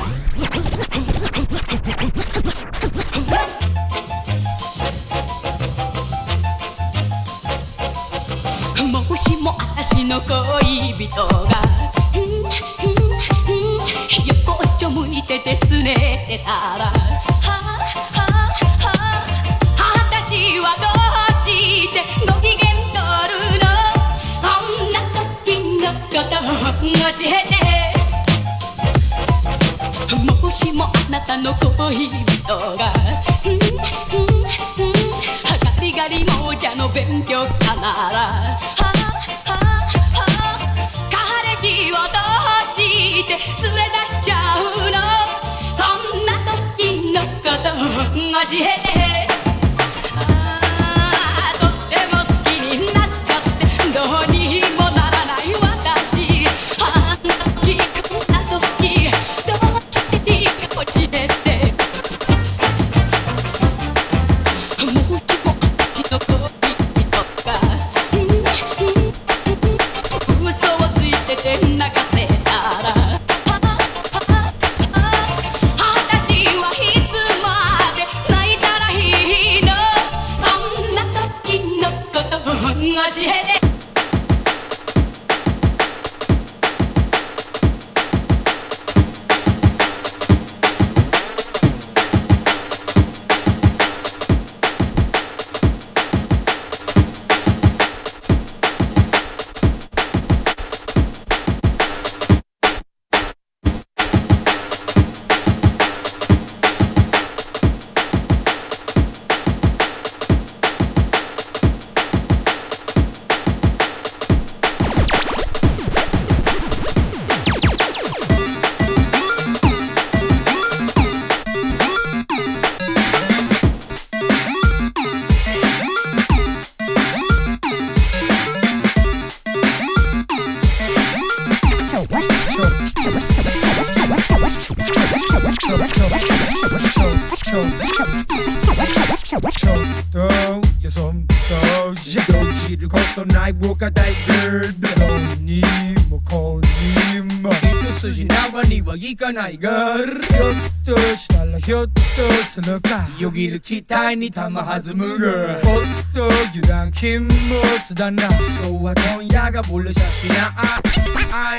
もしも私の恋人が横っちょ向いててすねてたらはあはあはあ私はどうしてご機嫌取るのそんな時のこと教えてしもあなたの恋人が。うんうんうんガリガリもじゃの勉強家ならはあはあはあ彼氏をどうして連れ出しちゃうのそんな時のこと教えてこと教えてちとよそんとじゃ動じることない僕は大グルどうにもこうにも一筋縄にはいかないがひょっとしたらひょっとするかよぎる期待に玉弾むがほっと油断禁物だなそうは今夜がブルシャしなああ